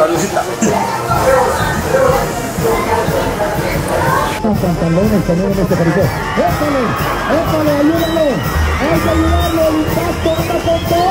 Saludcita. pantalones también en este. ¡Échale! ¡Échale! ¡Ayúdalo! ¡Hay que ayudarlo! ¡El impacto anda!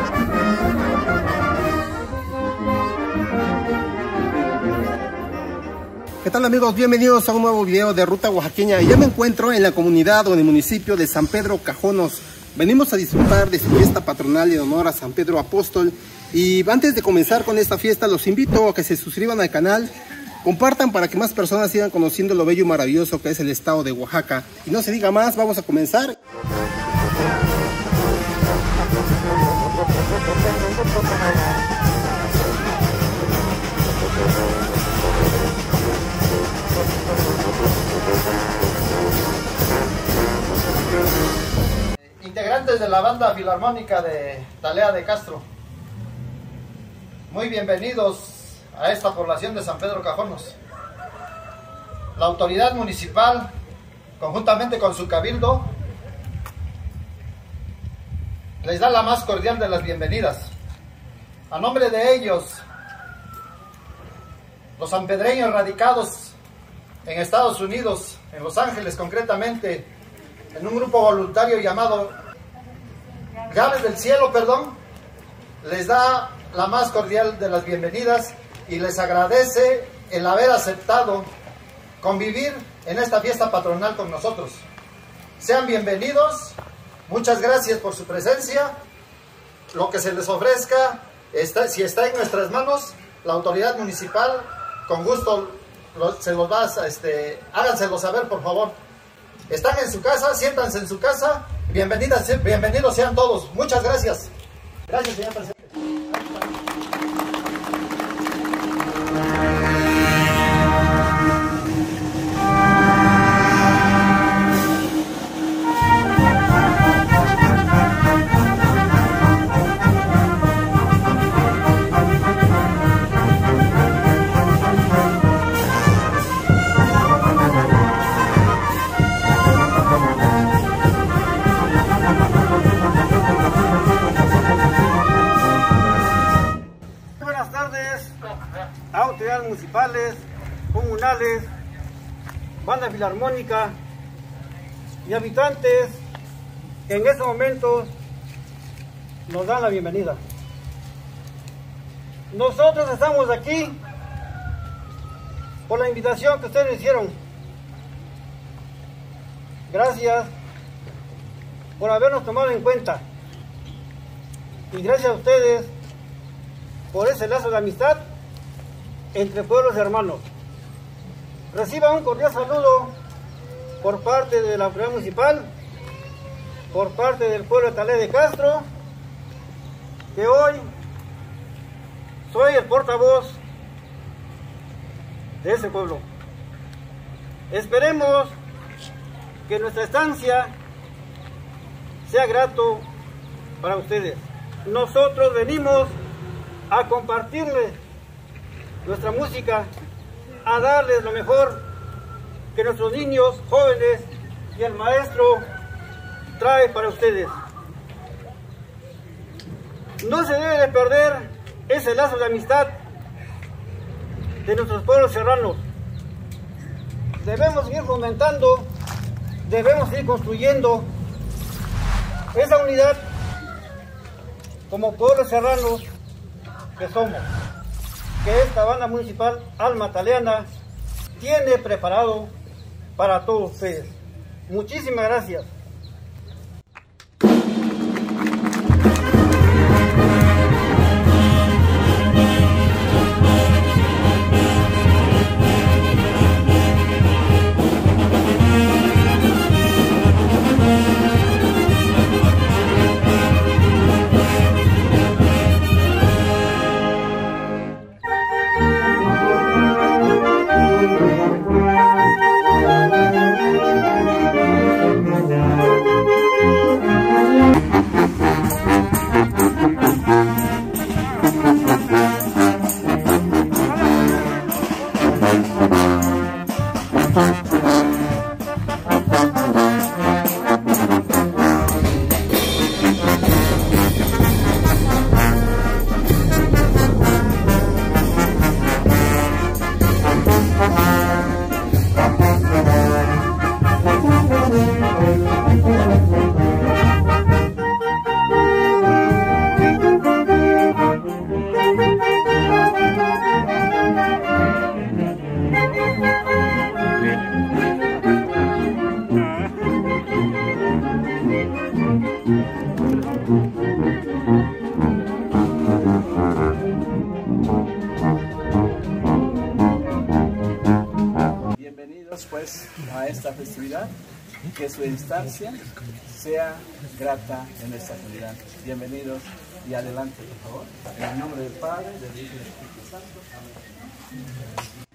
¿Qué tal amigos? Bienvenidos a un nuevo video de Ruta Oaxaqueña. Ya me encuentro en la comunidad o en el municipio de San Pedro Cajonos. Venimos a disfrutar de su fiesta patronal en honor a San Pedro Apóstol. Y antes de comenzar con esta fiesta, los invito a que se suscriban al canal, compartan para que más personas sigan conociendo lo bello y maravilloso que es el estado de Oaxaca. Y no se diga más, vamos a comenzar. Integrantes de la banda filarmónica de Talea de Castro. Muy bienvenidos a esta población de San Pedro Cajonos. La autoridad municipal, conjuntamente con su cabildo, les da la más cordial de las bienvenidas. A nombre de ellos, los sanpedreños radicados en Estados Unidos, en Los Ángeles concretamente, en un grupo voluntario llamado Llaves del Cielo, perdón, les da la más cordial de las bienvenidas y les agradece el haber aceptado convivir en esta fiesta patronal con nosotros. Sean bienvenidos, muchas gracias por su presencia. Lo que se les ofrezca, está, si está en nuestras manos, la autoridad municipal, con gusto se los va a, este, háganselo saber, por favor. Están en su casa, siéntanse en su casa. Bienvenidas, bienvenidos sean todos. Muchas gracias. Gracias, señor presidente. Municipales, comunales, banda filarmónica y habitantes que en este momento nos dan la bienvenida. Nosotros estamos aquí por la invitación que ustedes hicieron. Gracias por habernos tomado en cuenta. Y gracias a ustedes por ese lazo de amistad entre pueblos hermanos. Reciba un cordial saludo por parte de la autoridad municipal, por parte del pueblo de Talé de Castro, que hoy soy el portavoz de ese pueblo. Esperemos que nuestra estancia sea grato para ustedes. Nosotros venimos a compartirles nuestra música, a darles lo mejor que nuestros niños, jóvenes y el maestro trae para ustedes. No se debe de perder ese lazo de amistad de nuestros pueblos serranos. Debemos seguir fomentando, debemos seguir construyendo esa unidad como pueblos serranos que somos, que esta banda municipal Alma Taleana tiene preparado para todos ustedes. Muchísimas gracias. Su instancia sea grata en esta comunidad. Bienvenidos y adelante por favor. En el nombre del Padre, del Hijo y del Espíritu Santo. Amén.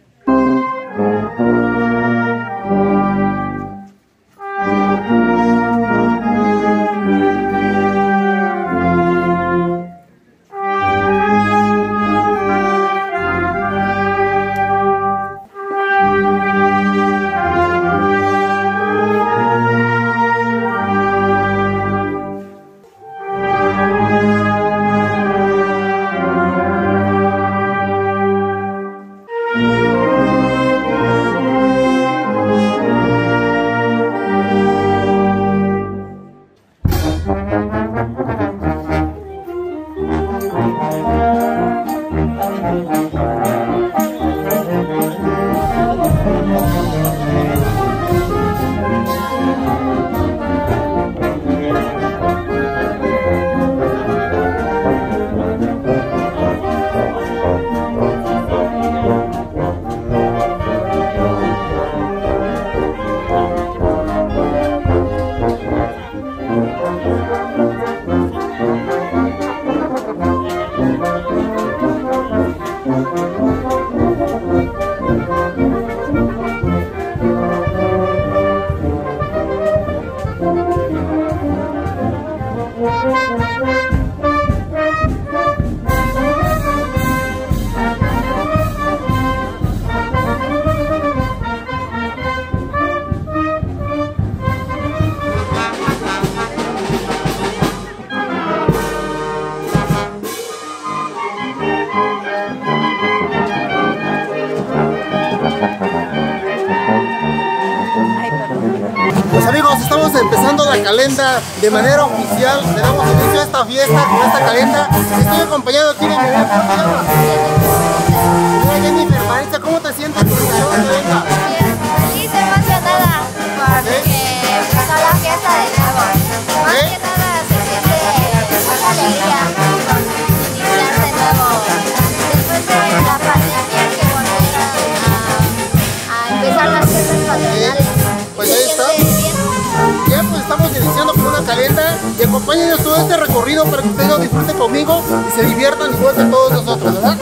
De manera oficial. Le damos inicio a esta fiesta con esta calenda. Estoy acompañado aquí de mi. Mira, Jennifer, Marisa, ¿cómo te sientes con esta calenda? Feliz, emocionada porque empezó la fiesta de calenda y acompáñenos todo este recorrido para que ustedes lo disfruten conmigo y se diviertan igual que todos nosotros, ¿verdad?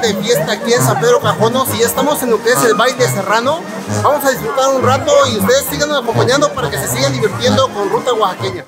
De fiesta aquí en San Pedro Cajonos y estamos en lo que es el baile serrano. Vamos a disfrutar un rato y ustedes sigan acompañando para que se sigan divirtiendo con Ruta Oaxaqueña.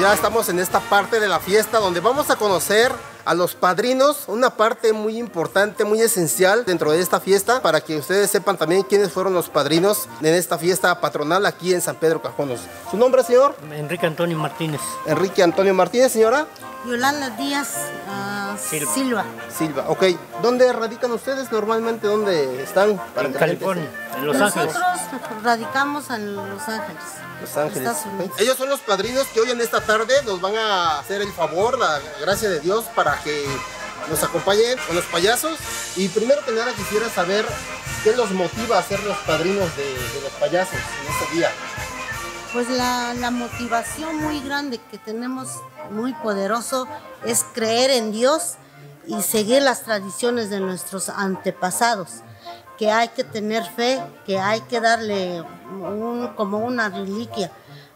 Ya estamos en esta parte de la fiesta donde vamos a conocer a los padrinos, una parte muy importante, muy esencial dentro de esta fiesta, para que ustedes sepan también quiénes fueron los padrinos en esta fiesta patronal aquí en San Pedro Cajonos. ¿Su nombre, señor? Enrique Antonio Martínez. Enrique Antonio Martínez, señora. Yolanda Díaz ah, Silva. Silva. Silva, ok. ¿Dónde radican ustedes normalmente? ¿Dónde están? Para En California, en Los Nosotros Ángeles. radicamos en Los Ángeles. Los Ángeles. Unidos. Ellos son los padrinos que hoy en esta tarde nos van a hacer el favor, la gracia de Dios, para que nos acompañen con los payasos. Y primero que nada quisiera saber qué los motiva a ser los padrinos de, de los payasos en este día. Pues la, la motivación muy grande que tenemos, muy poderoso, es creer en Dios y seguir las tradiciones de nuestros antepasados. Que hay que tener fe, que hay que darle un- como una reliquia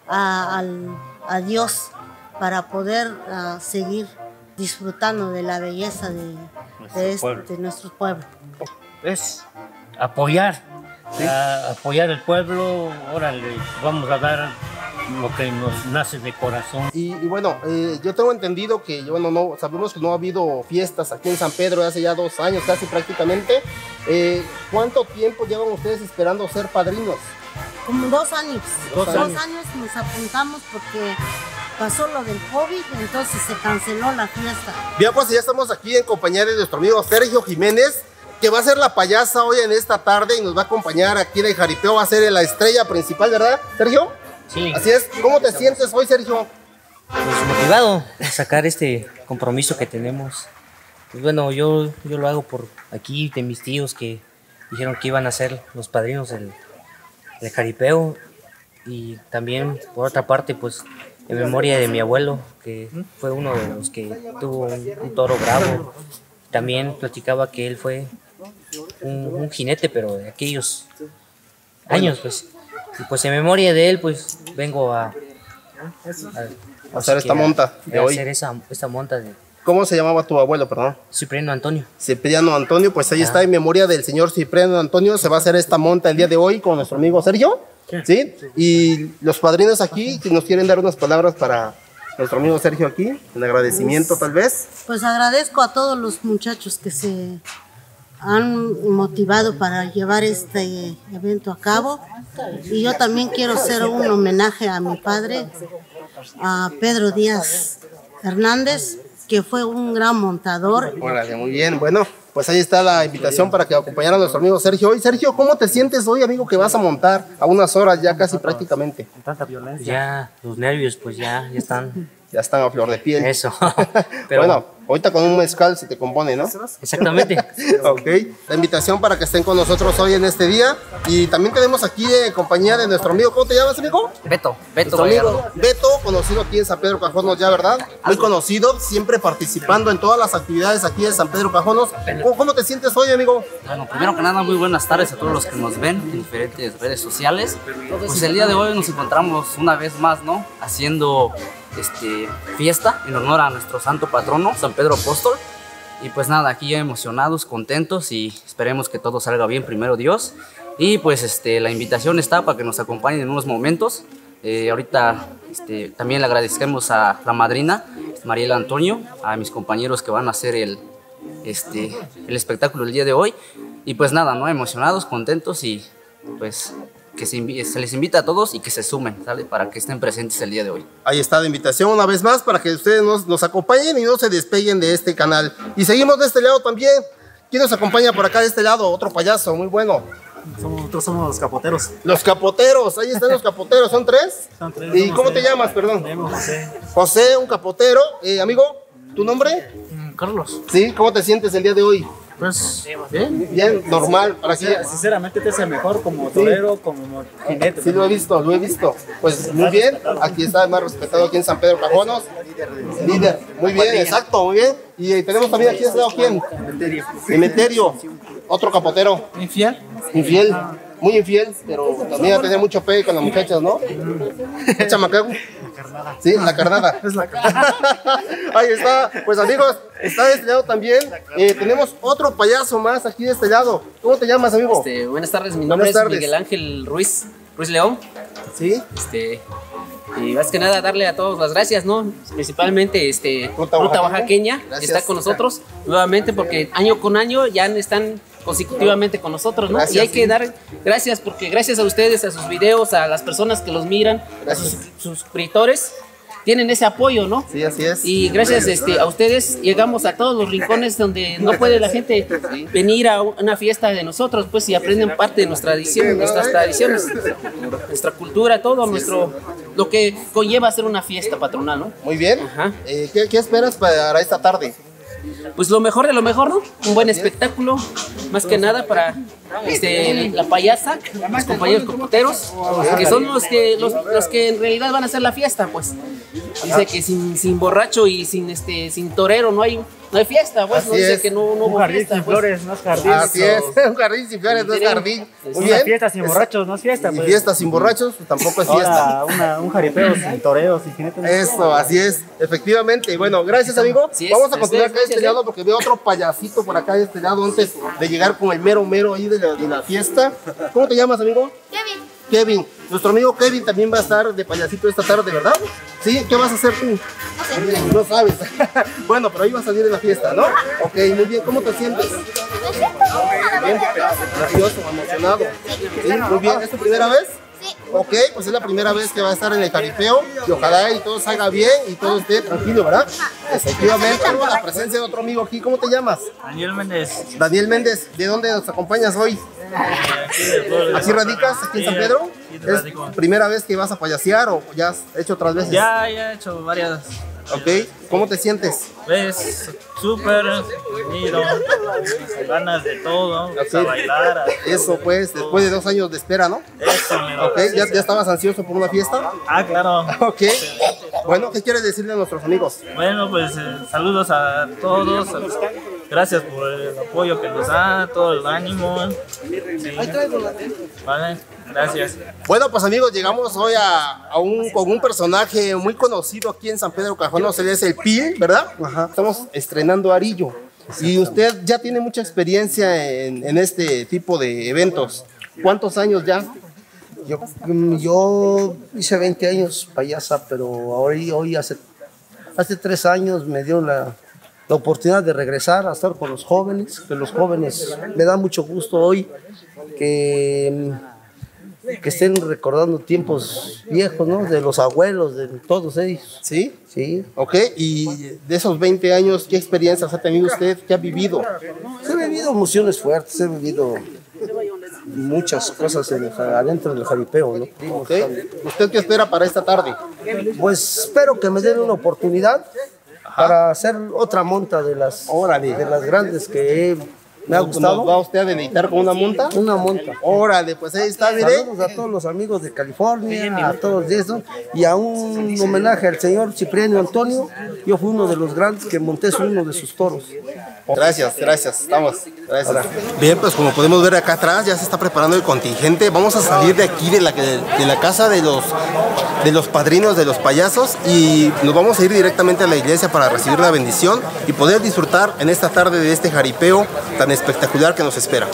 a, al- a Dios para poder ah, seguir disfrutando de la belleza de, Nuestro de, este- pueblo. de nuestro pueblo. Es apoyar, a- apoyar el pueblo. Órale, vamos a dar lo que nos nace de corazón. Y, y bueno, eh, yo tengo entendido que, bueno, no, sabemos que no ha habido fiestas aquí en San Pedro hace ya dos años, casi prácticamente. Eh, ¿Cuánto tiempo llevan ustedes esperando ser padrinos? Como dos años. Dos Dos, años. años. nos apuntamos porque pasó lo del COVID, entonces se canceló la fiesta. Bien, pues ya estamos aquí en compañía de nuestro amigo Sergio Jiménez, que va a ser la payasa hoy en esta tarde y nos va a acompañar aquí en el jaripeo, va a ser la estrella principal, ¿verdad, Sergio? Sí, Así es. ¿Cómo te sientes hoy, Sergio? pues motivado a sacar este compromiso que tenemos. Pues bueno, yo, yo lo hago por aquí de mis tíos que dijeron que iban a ser los padrinos del, del jaripeo y también por otra parte pues en memoria de mi abuelo que fue uno de los que tuvo un, un toro bravo. También platicaba que él fue un, un jinete pero de aquellos años pues. Y pues en memoria de él pues vengo a, a- Hacer esta monta de a hoy. hacer esa, esta monta de ¿Cómo se llamaba tu abuelo, perdón? Cipriano Antonio. Cipriano Antonio, pues ahí está en memoria del señor Cipriano Antonio. Se va a hacer esta monta el día de hoy con nuestro amigo Sergio. ¿Sí? Y los padrinos aquí, que nos quieren dar unas palabras para nuestro amigo Sergio aquí, en agradecimiento tal vez. Pues agradezco a todos los muchachos que se han motivado para llevar este evento a cabo. Y yo también quiero hacer un homenaje a mi padre, a Pedro Díaz Hernández, que fue un gran montador. Órale, muy bien. Bueno, pues ahí está la invitación para que acompañara a nuestro amigo Sergio hoy. Sergio, ¿cómo te sientes hoy, amigo, que vas a montar a unas horas ya casi prácticamente? Pues ya los nervios pues ya, ya están. Ya están a flor de piel. Eso. Pero bueno, ahorita con un mezcal se te compone, ¿no? exactamente. Ok, la invitación para que estén con nosotros hoy en este día. Y también tenemos aquí en compañía de nuestro amigo, ¿cómo te llamas, amigo? Beto, Beto amigo. Beto, conocido aquí en San Pedro Cajonos ya, ¿verdad? Muy conocido, siempre participando en todas las actividades aquí en San Pedro Cajonos. ¿Cómo, cómo te sientes hoy, amigo? Bueno, primero que nada, muy buenas tardes a todos los que nos ven en diferentes redes sociales. Pues el día de hoy nos encontramos una vez más, ¿no? Haciendo este, fiesta en honor a nuestro santo patrono, San Pedro Apóstol. Y pues nada, aquí ya emocionados, contentos y esperemos que todo salga bien, primero Dios. Y pues este, la invitación está para que nos acompañen en unos momentos. Eh, ahorita este, también le agradecemos a la madrina, Mariela Antonio, a mis compañeros que van a hacer el, este, el espectáculo el día de hoy. Y pues nada, ¿no? Emocionados, contentos y pues que se, les invita a todos y que se sumen, ¿sale? Para que estén presentes el día de hoy. Ahí está la invitación una vez más para que ustedes nos, nos acompañen y no se despeguen de este canal. Y seguimos de este lado también. ¿Quién nos acompaña por acá de este lado? Otro payaso, muy bueno. Nosotros somos los capoteros. Los capoteros, ahí están los capoteros, ¿son tres? Son tres, ¿Y cómo te llamas, perdón? Me llamo José. José, un capotero. Eh, amigo, ¿tu nombre? Carlos. Sí, ¿cómo te sientes el día de hoy? Pues, bien. Bien, normal, para que Sinceramente te hace mejor como torero, como jinete. Sí, lo he visto, lo he visto. Pues muy bien, aquí está el más respetado aquí en San Pedro Cajonos. Líder, muy bien, exacto, muy bien. Y eh, tenemos también aquí este ¿quién? Emeterio, otro capotero. Infiel. Infiel, muy infiel, pero también a tener mucho pegue con las muchachas, ¿no? ¿Echa macaco? Sí, la carnada. Es la Ahí está, pues amigos, está de este lado también. Eh, tenemos otro payaso más aquí de este lado. ¿Cómo te llamas, amigo? Este, buenas tardes, mi Buenas nombre tardes. es Miguel Ángel Ruiz, Ruiz León. Sí. Este, Y más que nada darle a todos las gracias, ¿no? Principalmente este Ruta Ruta, Oaxaqueña. Oaxaqueña Gracias. está con nosotros nuevamente porque año con año ya están consecutivamente con nosotros, ¿no? Gracias, y hay sí. que dar gracias porque gracias a ustedes, a sus videos, a las personas que los miran, a sus suscriptores, tienen ese apoyo, ¿no? Sí, así es. Y gracias este, a ustedes llegamos a todos los rincones donde no puede la gente venir a una fiesta de nosotros, pues y aprenden parte de nuestra tradición, nuestras tradiciones, nuestra cultura, todo nuestro lo que conlleva hacer una fiesta patronal, ¿no? Muy bien. Ajá. Eh, ¿qué, qué esperas para esta tarde? Pues lo mejor de lo mejor, ¿no? Un buen espectáculo, más que nada para este, la payasa, los compañeros cocoteros, que son los que, los que en realidad van a hacer la fiesta, pues. Dice que sin, sin borracho y sin este sin torero no hay no hay fiesta, pues. no dice es. que no, no Un hubo jardín fiesta, sin pues. flores, no es jardín. Así es. Un jardín sin flores no es jardín. Muy Una bien. fiesta sin borrachos, no es fiesta. Y Pues. fiesta sin borrachos pues, tampoco es fiesta. Ahora, una, un jaripeo sin toreos, sin jinetes. Eso, así es, efectivamente. Y bueno, gracias amigo. Es, Vamos a continuar acá de este ¿eh? lado porque veo otro payasito por acá de este lado antes de llegar con el mero mero ahí de la, de la fiesta. ¿Cómo te llamas amigo? Kevin. Nuestro amigo Kevin también va a estar de payasito esta tarde, ¿verdad? ¿Sí? ¿Qué vas a hacer tú? No sabes. bueno, pero ahí vas a salir de la fiesta, ¿no? Ok, muy bien. ¿Cómo te sientes? me siento bien, gracioso, emocionado. Sí, muy bien. ¿Es tu primera vez? Sí. Ok, pues es la primera vez que va a estar en el jaripeo y ojalá y todo salga bien y todo esté tranquilo, ¿verdad? Efectivamente, tengo la presencia de otro amigo aquí. ¿Cómo te llamas? Daniel Méndez, Daniel Méndez. ¿De dónde nos acompañas hoy? Aquí del pueblo de ¿Aquí radicas? ¿Aquí en San Pedro? ¿Es primera vez que vas a payasear o ya has hecho otras veces? Ya, ya he hecho varias. Ok, ¿cómo te sientes? Ves, súper unido, con ganas de todo, a bailar. a- Eso pues, después de dos años de espera, ¿no? Eso, mero. Ok, ¿ya, ya estabas ansioso por una fiesta? Ah, claro. Ok. Bueno, ¿qué quieres decirle a nuestros amigos? Bueno, pues eh, saludos a todos. Gracias por el apoyo que nos da, todo el ánimo. Sí. Vale, gracias. Bueno, pues amigos, llegamos hoy a, a un, con un personaje muy conocido aquí en San Pedro Cajonos, él es el Pil, ¿verdad? Estamos estrenando Arillo. Y usted ya tiene mucha experiencia en, en este tipo de eventos. ¿Cuántos años ya? Yo, yo hice 20 años payasa, pero hoy, hoy hace, hace tres años me dio la, la oportunidad de regresar a estar con los jóvenes, que los jóvenes me da mucho gusto hoy que, que estén recordando tiempos viejos, ¿no? De los abuelos, de todos ellos. ¿Sí? Sí. Ok, y de esos 20 años, ¿qué experiencias ha tenido usted? ¿Qué ha vivido? He vivido emociones fuertes, he vivido muchas cosas en el- adentro del jaripeo, ¿no? Ok, ¿usted qué espera para esta tarde? Pues espero que me den una oportunidad para hacer otra monta de las, de las grandes que he- me ha ¿Nos- gustado. ¿Nos va usted a deleitar con una monta? Una monta. Órale, pues ahí está, mire. Saludos a todos los amigos de California, a todos de eso, y a un homenaje al señor Cipriano Antonio. Yo fui uno de los grandes que monté uno de sus toros. Gracias, gracias, estamos. Gracias. Bien, pues como podemos ver acá atrás ya se está preparando el contingente. Vamos a salir de aquí de la, de, la casa de los, de los padrinos de los payasos y nos vamos a ir directamente a la iglesia para recibir la bendición y poder disfrutar en esta tarde de este jaripeo tan espectacular que nos espera.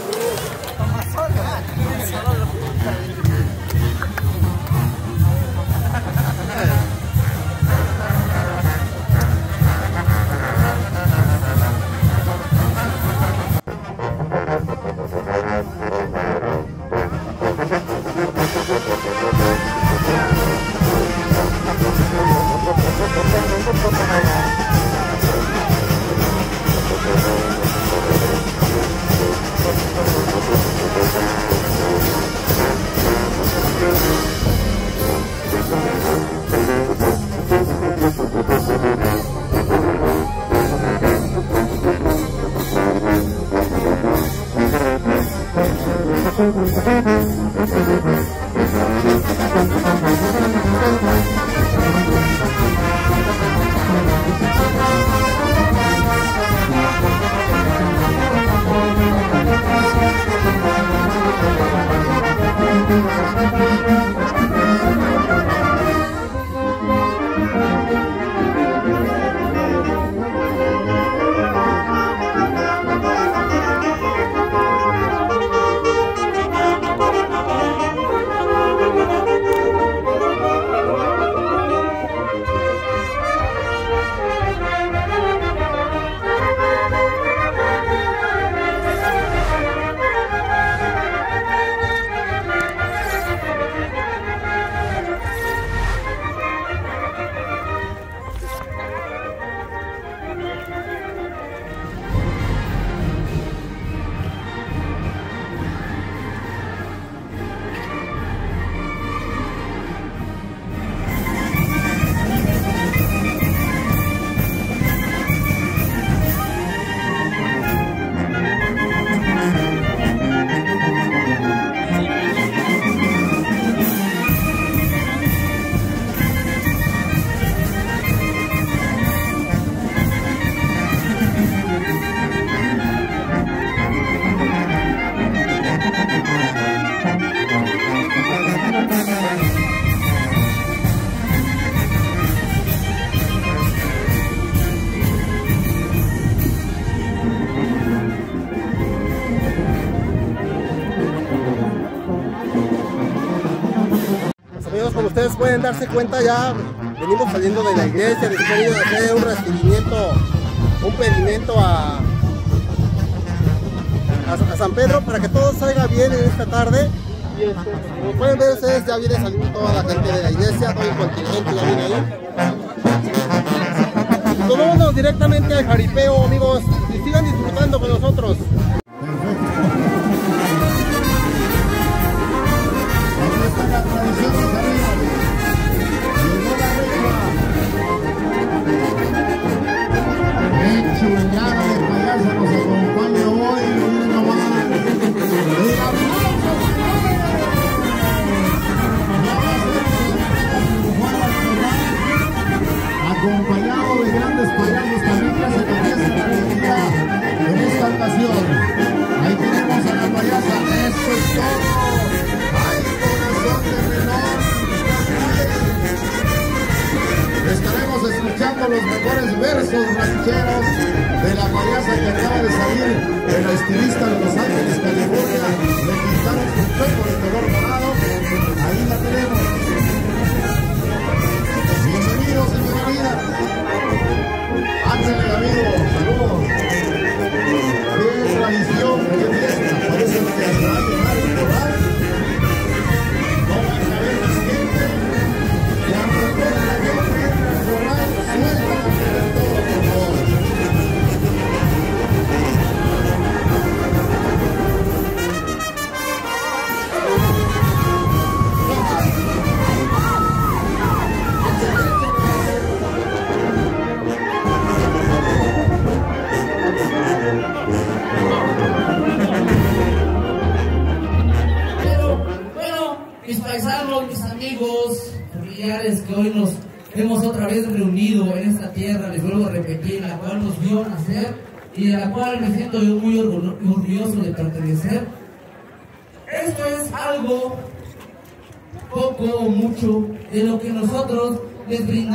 Darse cuenta, ya venimos saliendo de la iglesia, después de hacer un recibimiento, un pedimento a, a, San Pedro para que todo salga bien en esta tarde. Como pueden ver ustedes, ya viene saliendo toda la gente de la iglesia, todo el contingente ya viene ahí. Nos vamos directamente al jaripeo, amigos, y sigan disfrutando con nosotros.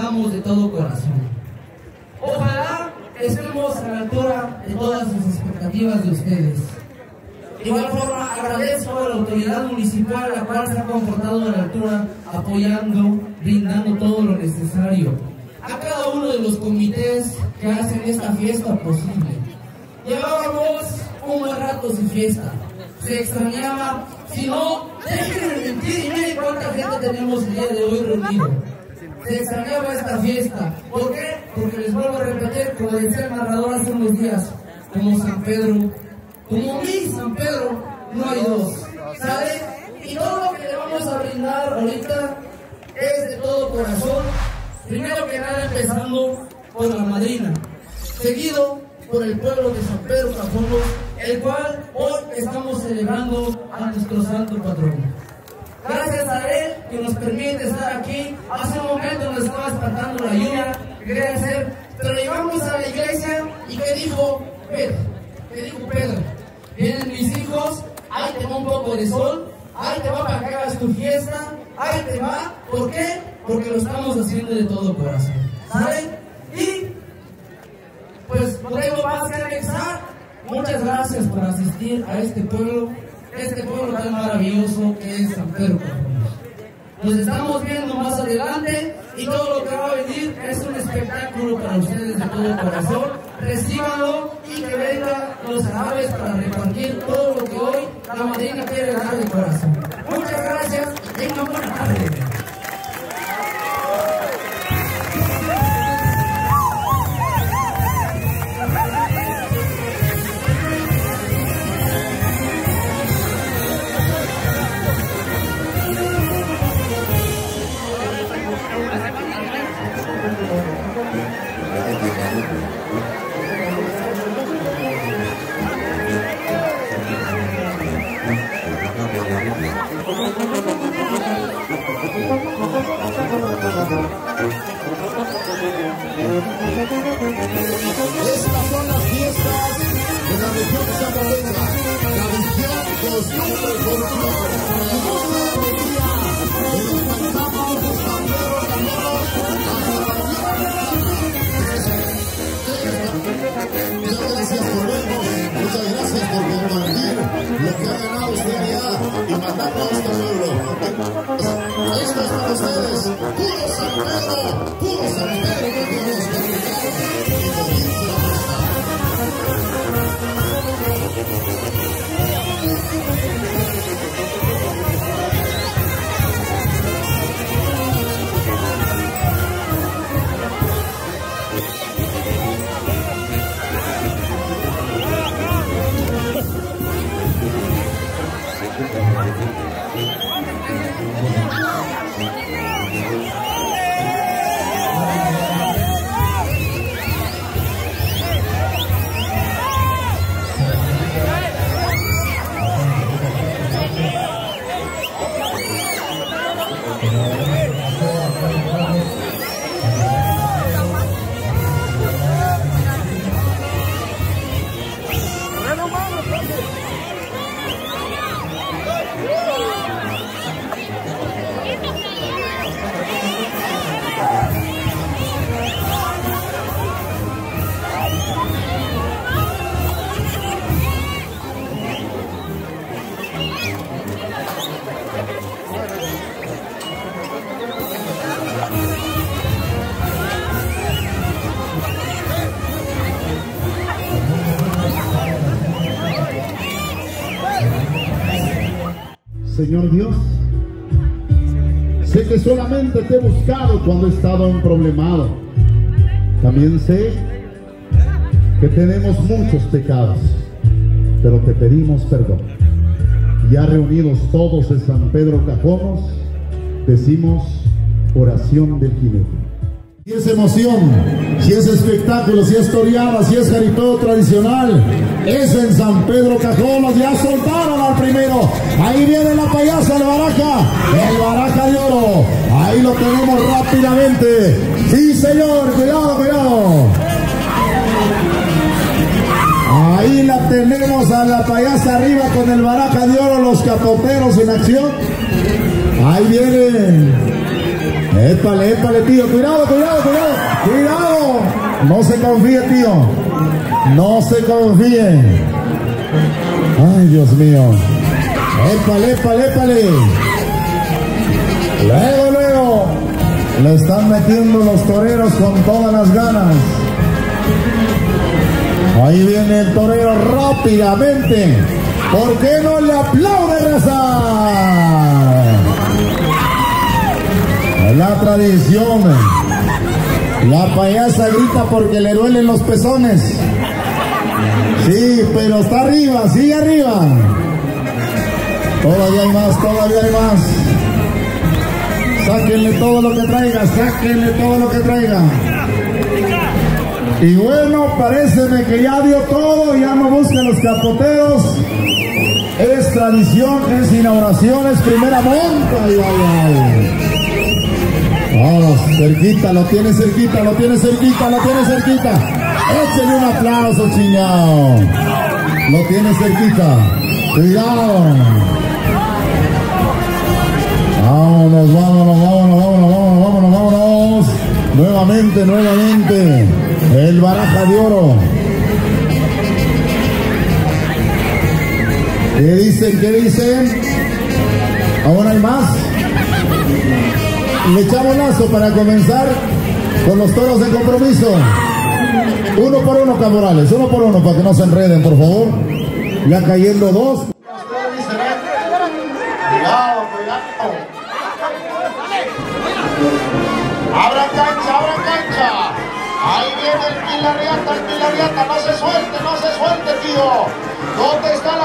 Brindamos de todo corazón. Ojalá estemos a la altura de todas las expectativas de ustedes. De igual forma, agradezco a la autoridad municipal, la cual se ha comportado a la altura, apoyando, brindando todo lo necesario. A cada uno de los comités que hacen esta fiesta posible. Llevábamos un buen rato sin fiesta. Se extrañaba. Si no, déjenme mentir y miren cuánta gente tenemos el día de hoy reunido. Se extrañaba esta fiesta. ¿Por qué? Porque les vuelvo a repetir, como decía el narrador hace unos días, como San Pedro, como mi San Pedro, no hay dos. ¿Sale? Y todo lo que le vamos a brindar ahorita es de todo corazón. Primero que nada empezando por la madrina. Seguido por el pueblo de San Pedro Cajonos, el cual hoy estamos celebrando a nuestro santo patrón. Gracias a él que nos permite estar aquí. Hace un momento nos estaba espantando la lluvia, que quería hacer, pero llegamos a la iglesia y que dijo Pedro, que dijo Pedro, vienen mis hijos, ahí te va un poco de sol, ahí te va para que hagas tu fiesta, ahí te va, ¿por qué? Porque lo estamos haciendo de todo corazón, ¿saben? Y pues tengo más que anexar. Muchas gracias por asistir a este pueblo, este pueblo tan maravilloso que es San Pedro. Nos estamos viendo más adelante y todo lo que va a venir es un espectáculo para ustedes de todo corazón. Recíbanlo y que vengan los árabes para repartir todo lo que hoy la madrina quiere dar de corazón. Muchas gracias y tengan buena tarde. Señor Dios, sé que solamente te he buscado cuando he estado en problemado. También sé que tenemos muchos pecados, pero te pedimos perdón. Ya reunidos todos en San Pedro Cajonos, decimos oración del jinete. Es emoción, si es espectáculo, si es toreada, si es jaripeo tradicional, es en San Pedro Cajonos, ya soltaron al primero, ahí viene la payasa, el baraja, el baraja de oro, ahí lo tenemos rápidamente, sí señor, cuidado, cuidado. Ahí la tenemos a la payasa arriba con el baraja de oro, los capoteros en acción, ahí vienen. Épale, épale, tío. Cuidado, cuidado, cuidado. Cuidado. No se confíe, tío. No se confíe. Ay, Dios mío. Épale, épale, épale. Luego, luego. Le están metiendo los toreros con todas las ganas. Ahí viene el torero rápidamente. ¿Por qué no le aplaude, raza? La tradición. La payasa grita porque le duelen los pezones. Sí, pero está arriba, sigue arriba. Todavía hay más, todavía hay más. Sáquenle todo lo que traiga, sáquenle todo lo que traiga. Y bueno, pareceme que ya dio todo, ya no busquen los capoteros. Es tradición, es inauguración, es primera monta. Vamos, cerquita, lo tiene cerquita, lo tiene cerquita, lo tiene cerquita. Échenle un aplauso, chingado. Lo tiene cerquita. Cuidado. Vámonos, vámonos, vámonos, vámonos, vámonos, vámonos, vámonos. Nuevamente, nuevamente. El baraja de oro. ¿Qué dicen? ¿Qué dicen? ¿Ahora hay más? Le echamos lazo para comenzar con los toros de compromiso. Uno por uno, Camorales, uno por uno para que no se enreden, por favor. Ya cayendo dos. Cuidado, cuidado. Abran cancha, abran cancha. Ahí viene el Pilarriata, el Pilarriata. No se suelte, no se suelte, tío. ¿Dónde está el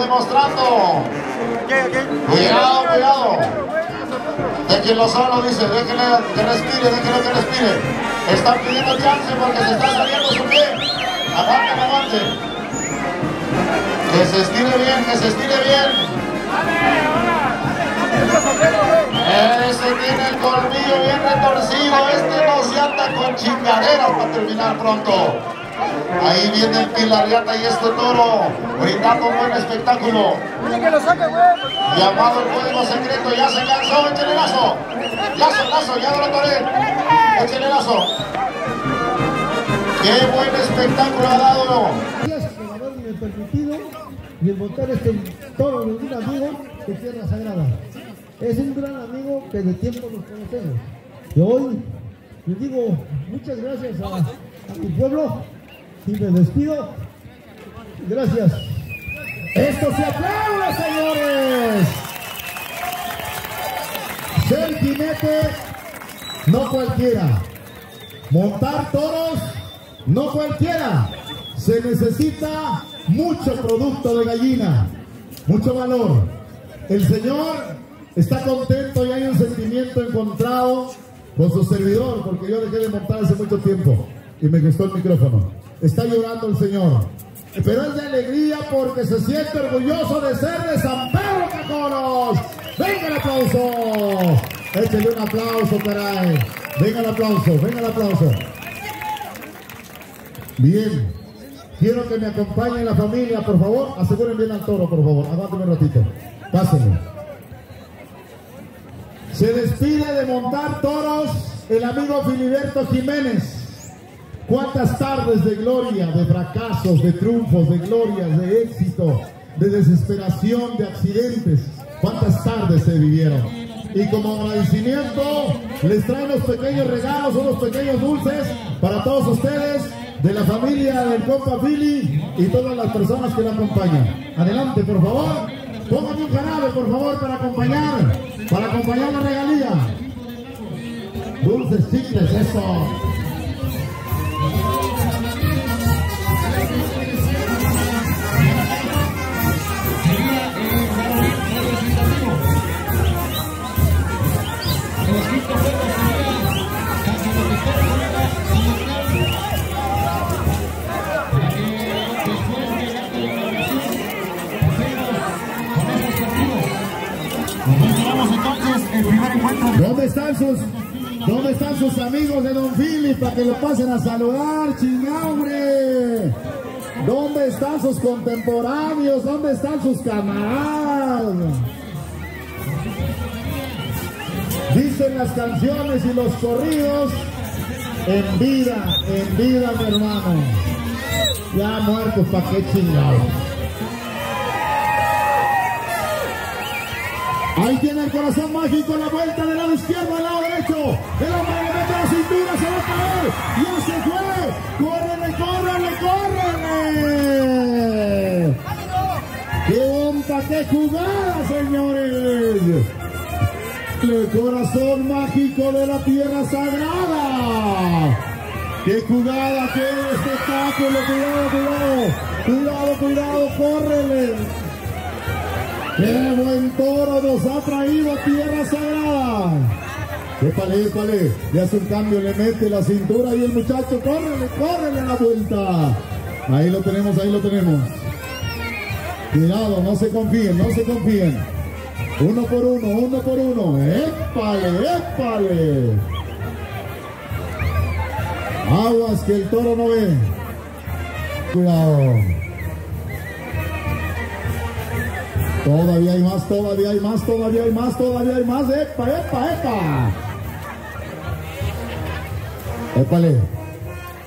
Demostrando. Cuidado, cuidado. Déjenlo solo, dice. Déjenle que respire, déjenlo que respire. Están pidiendo chance porque se está saliendo su pie. Aguanten, aguanten. Que se estire bien, que se estire bien. Ese tiene el colmillo bien retorcido. Este no se anda con chingaderas para terminar pronto. Ahí viene el Pilarriata y este toro brindando un buen espectáculo. Llamado el código secreto, ya se cansó, échale lazo. Lazo, lazo, ya no lo toré. Échale lazo. Qué buen espectáculo ha dado. Gracias por haberme permitido y el montar este toro de un amigo de Tierra Sagrada. Es un gran amigo que de tiempo nos conocemos. Y hoy les digo muchas gracias a, a tu pueblo me despido. Gracias. Esto se aplaude, señores. Ser jinete, no cualquiera. Montar toros, no cualquiera. Se necesita mucho producto de gallina, mucho valor. El Señor está contento y hay un sentimiento encontrado con su servidor, porque yo dejé de montar hace mucho tiempo y me gustó el micrófono. Está llorando el Señor. Pero es de alegría porque se siente orgulloso de ser de San Pedro Caconos. ¡Venga el aplauso! Échale un aplauso, caray. Venga el aplauso, venga el aplauso. Bien. Quiero que me acompañe la familia, por favor. Aseguren bien al toro, por favor. Aguántame un ratito. Pásenme. Se despide de montar toros el amigo Filiberto Jiménez. Cuántas tardes de gloria, de fracasos, de triunfos, de glorias, de éxito, de desesperación, de accidentes. Cuántas tardes se vivieron. Y como agradecimiento, les traen unos pequeños regalos, unos pequeños dulces para todos ustedes de la familia del compa Philly y todas las personas que la acompañan. Adelante, por favor. Pónganme un jarabe, por favor, para acompañar, para acompañar la regalía. Dulces chicles, eso. ¿Dónde están sus, dónde están sus amigos de Don Philip para que lo pasen a saludar, chingaure? ¿Dónde están sus contemporáneos? ¿Dónde están sus camaradas? Dicen las canciones y los corridos, en vida, en vida, mi hermano. Ya muertos, ¿pa' qué chingados? Ahí tiene el corazón mágico, la vuelta del lado izquierdo al lado derecho. El hombre le mete la cintura, se va a caer. Ya se fue. Córrele, córrele, córrele. ¡Qué bomba, qué jugada, señores! El corazón mágico de la tierra sagrada. ¡Qué jugada, qué espectáculo! Cuidado, cuidado. Cuidado, cuidado, córrele. ¡Qué buen toro nos ha traído Tierra Sagrada! Épale, épale, le hace un cambio, le mete la cintura y el muchacho, córrele, córrele la vuelta. Ahí lo tenemos, ahí lo tenemos. Cuidado, no se confíen, no se confíen. Uno por uno, uno por uno. ¡Épale, épale! Aguas que el toro no ve. Cuidado. Todavía hay más, todavía hay más, todavía hay más, todavía hay más. ¡Epa, epa, epa! Épale.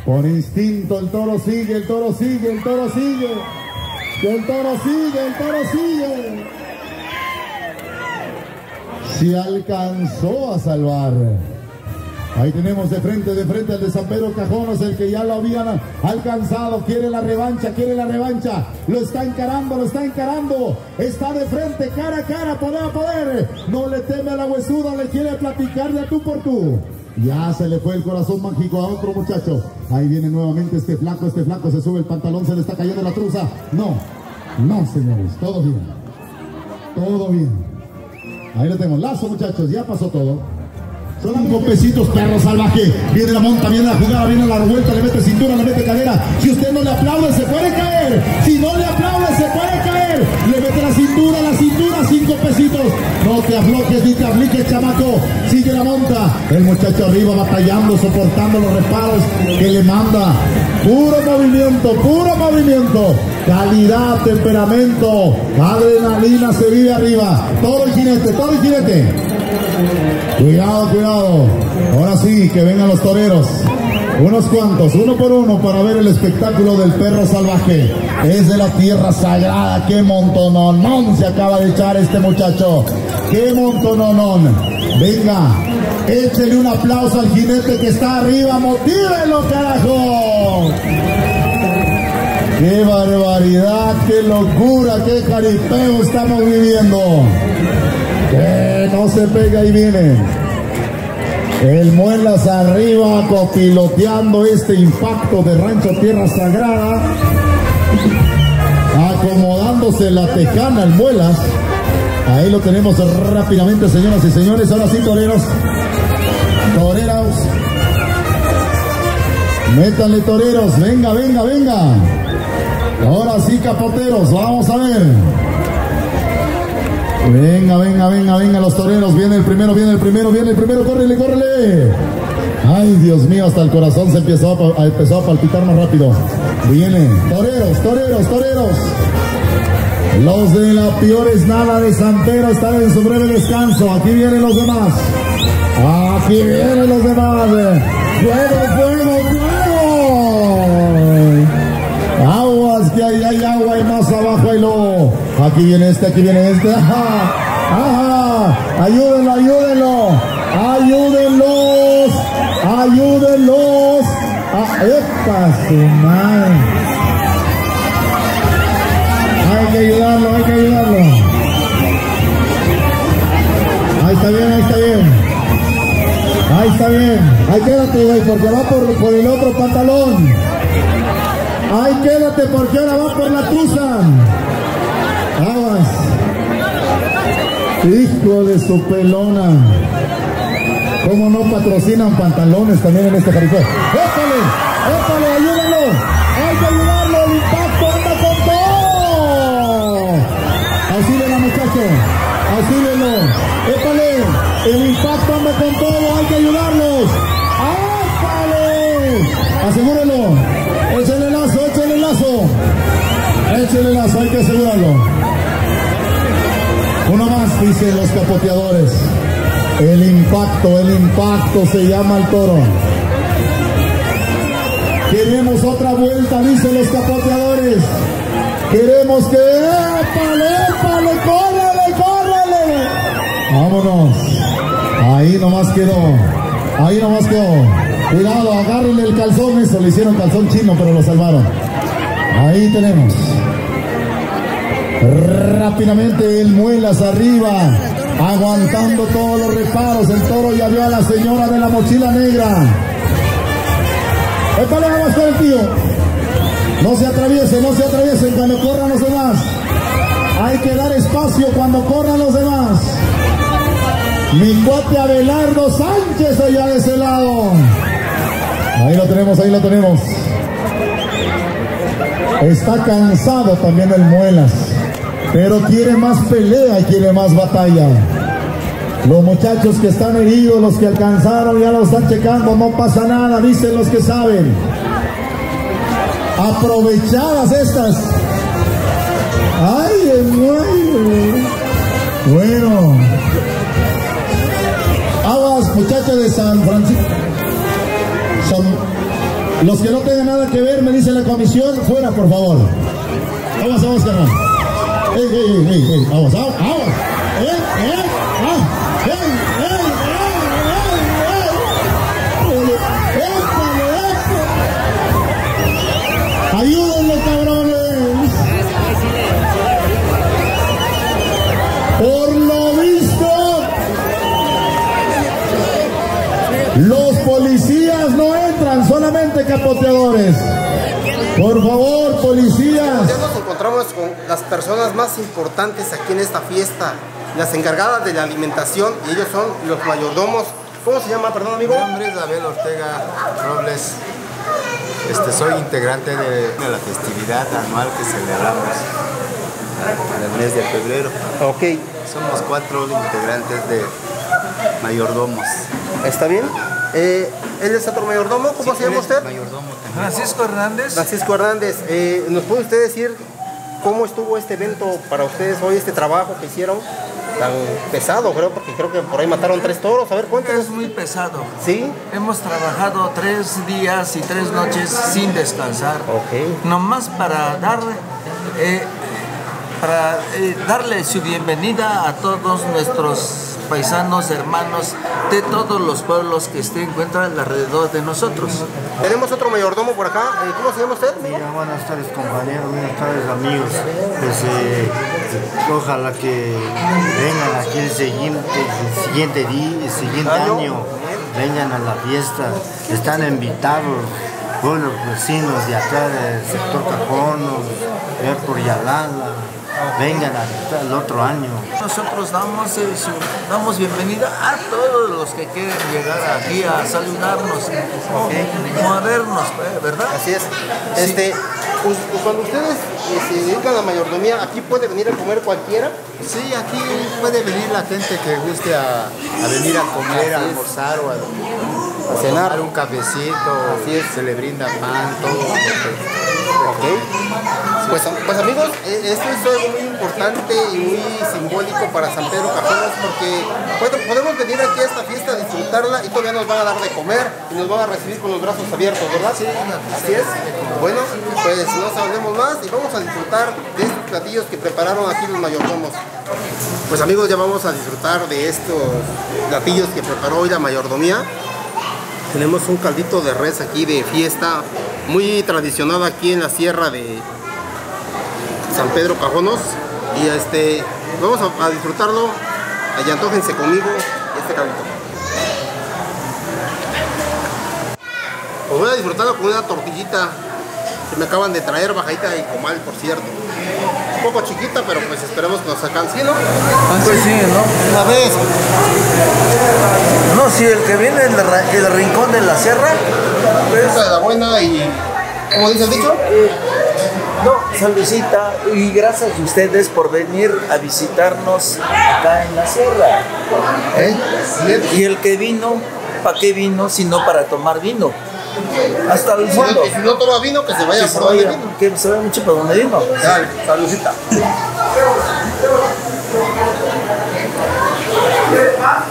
Por instinto el toro sigue, el toro sigue, el toro sigue. El toro sigue, el toro sigue. Se alcanzó a salvar. Ahí tenemos de frente, de frente al de San Pedro Cajonos, el que ya lo habían alcanzado. Quiere la revancha, quiere la revancha. Lo está encarando, lo está encarando. Está de frente, cara a cara, poder a poder. No le teme a la huesuda, le quiere platicar de tú por tú. Ya se le fue el corazón mágico a otro muchacho. Ahí viene nuevamente este flaco, este flaco se sube el pantalón, se le está cayendo la truza. No, no señores, todo bien. Todo bien. Ahí lo tenemos. Lazo muchachos, ya pasó todo. Son cinco pesitos, perro salvaje. Viene la monta, viene la jugada, viene la revuelta, le mete cintura, le mete cadera. Si usted no le aplaude, se puede caer. Si no le aplaude, se puede caer. Le mete la cintura, la cintura, cinco pesitos. No te aflojes ni te apliques, chamaco. Sigue la monta. El muchacho arriba batallando, soportando los reparos que le manda. Puro movimiento, puro movimiento. Calidad, temperamento, adrenalina se vive arriba. Todo el jinete, todo el jinete. Cuidado, cuidado. Ahora sí, que vengan los toreros. Unos cuantos, uno por uno, para ver el espectáculo del perro salvaje. Es de la tierra sagrada. ¡Qué montononón se acaba de echar este muchacho! ¡Qué montononón! Venga, échele un aplauso al jinete que está arriba. ¡Motívelo, carajo! ¡Qué barbaridad! ¡Qué locura! ¡Qué jaripeo estamos viviendo! No se pega y viene. El Muelas arriba copiloteando este impacto de Rancho Tierra Sagrada. Acomodándose la tejana el Muelas. Ahí lo tenemos rápidamente, señoras y señores. Ahora sí, toreros. Toreros. Métanle toreros. Venga, venga, venga. Ahora sí, capoteros. Vamos a ver. Venga, venga, venga, venga los toreros. Viene el primero, viene el primero, viene el primero. Córrele, córrele. Ay, Dios mío, hasta el corazón se empezó a, empezó a palpitar más rápido. Viene. Toreros, toreros, toreros. Los de la Piores Nada de Santero están en su breve descanso. Aquí vienen los demás. Aquí vienen los demás. Fuego, fuego, fuego. Aguas, que ahí hay agua y más abajo hay lobo. Aquí viene este, aquí viene este. Ajá, ajá. Ayúdenlo, ayúdenlo. Ayúdenlos. Ayúdenlos. Ah, ¡Epa, su madre! Hay que ayudarlo, hay que ayudarlo. Ahí está bien, ahí está bien. Ahí está bien. Ahí quédate, güey, porque va por, por el otro pantalón. Ahí quédate porque ahora va por la tusa. Aguas. Hijo de su pelona. ¿Cómo no patrocinan pantalones también en este jaripeo? ¡Épale! ¡Épale! ¡Ayúdalo! ¡Hay que ayudarlo! Dicen los capoteadores. El impacto, el impacto se llama el toro. Queremos otra vuelta, dicen los capoteadores. Queremos que... ¡Épale, épale! ¡Córrele, córrele! Vámonos. Ahí nomás quedó. Ahí nomás quedó. Cuidado, agárrenle el calzón. Eso le hicieron calzón chino, pero lo salvaron. Ahí tenemos. Rápidamente el muelas arriba aguantando todos los reparos. El toro ya vio a la señora de la mochila negra. Aguas con el tío. No se atraviesen, no se atraviesen cuando corran los demás. Hay que dar espacio cuando corran los demás. Mi cuate Abelardo Sánchez allá de ese lado. Ahí lo tenemos, ahí lo tenemos. Está cansado también el Muelas pero quiere más pelea y quiere más batalla. Los muchachos que están heridos, los que alcanzaron, ya lo están checando, no pasa nada, dicen los que saben. Aprovechadas estas. ¡Ay, muere! Bueno. Aguas, muchachos de San Francisco. los que no tengan nada que ver, me dice la comisión, fuera, por favor. Vamos, vamos, carnal. ¡Ey, ey, ey, ey! ¡Vamos, vamos! vamos. ¡Eh, eh! ¡Ah! ¡Ey, ey, ey, ey! ¡Épale, épale! ¡Ayúdenlo, cabrones! Por lo visto, los policías no entran, solamente capoteadores. Por favor, policías. Encontramos con las personas más importantes aquí en esta fiesta, las encargadas de la alimentación, y ellos son los mayordomos. ¿Cómo se llama, perdón, amigo? Mi nombre es Abel Ortega Robles. Este, soy integrante de la festividad anual que celebramos en el mes de febrero. Ok. Somos cuatro integrantes de mayordomos. ¿Está bien? Eh, ¿Él es otro mayordomo? ¿Cómo Sí, se llama usted? mayordomo también. Francisco Hernández. Francisco Hernández, eh, ¿nos puede usted decir cómo estuvo este evento para ustedes hoy, este trabajo que hicieron? Tan pesado, creo, porque creo que por ahí mataron tres toros. A ver, cuéntanos. Es muy pesado. ¿Sí? Hemos trabajado tres días y tres noches sin descansar. Ok. Nomás para dar, eh, para eh, darle su bienvenida a todos nuestros paisanos, hermanos de todos los pueblos que se encuentran alrededor de nosotros. Tenemos otro mayordomo por acá. Eh, ¿Cómo se llama usted? Mira, buenas tardes compañeros, buenas tardes amigos. Pues eh, ojalá que vengan aquí el siguiente, el siguiente día, el siguiente ¿Año? vengan a la fiesta. Están invitados todos los vecinos de acá del sector Cajonos, ver por Yalala, vengan hasta el otro año. Nosotros damos, eh, damos bienvenida a todos los que quieren llegar aquí a saludarnos o, o a vernos, eh, ¿verdad? Así es. Este, pues, pues, cuando ustedes eh, se dedican a la mayordomía, aquí puede venir a comer cualquiera. Sí, aquí puede venir la gente que guste a, a venir a comer, a almorzar o a, a cenar. un cafecito, se le brinda pan, todo. Ok. Pues, pues amigos, eh, esto es algo muy importante y muy simbólico para San Pedro Cajones porque podemos venir aquí a esta fiesta, disfrutarla y todavía nos van a dar de comer y nos van a recibir con los brazos abiertos, ¿verdad? Sí, así es. Bueno, pues no hablemos más y vamos a disfrutar de estos platillos que prepararon aquí los mayordomos. Pues amigos, ya vamos a disfrutar de estos platillos que preparó hoy la mayordomía. Tenemos un caldito de res aquí de fiesta, muy tradicional aquí en la sierra de San Pedro Cajonos. Y este, vamos a, a disfrutarlo. Allá antójense conmigo este caldito. Pues voy a disfrutarlo con una tortillita que me acaban de traer, bajadita y comal, por cierto. Un poco chiquita, pero pues esperemos que nos alcance, ¿sí, ¿no? Pues sí, ¿no? Una vez. No, si el que viene del, ra- del rincón de la sierra, Esa de la buena y... ¿Cómo dice el dicho? No, San y gracias a ustedes por venir a visitarnos acá en la sierra. ¿Eh? Y el que vino, ¿para qué vino? Sino para tomar vino. Hasta el fondo. Si no, pues, si no toma vino, que se vaya que donde vino. Que se vaya mucho para donde vino. Dale, San Luisita.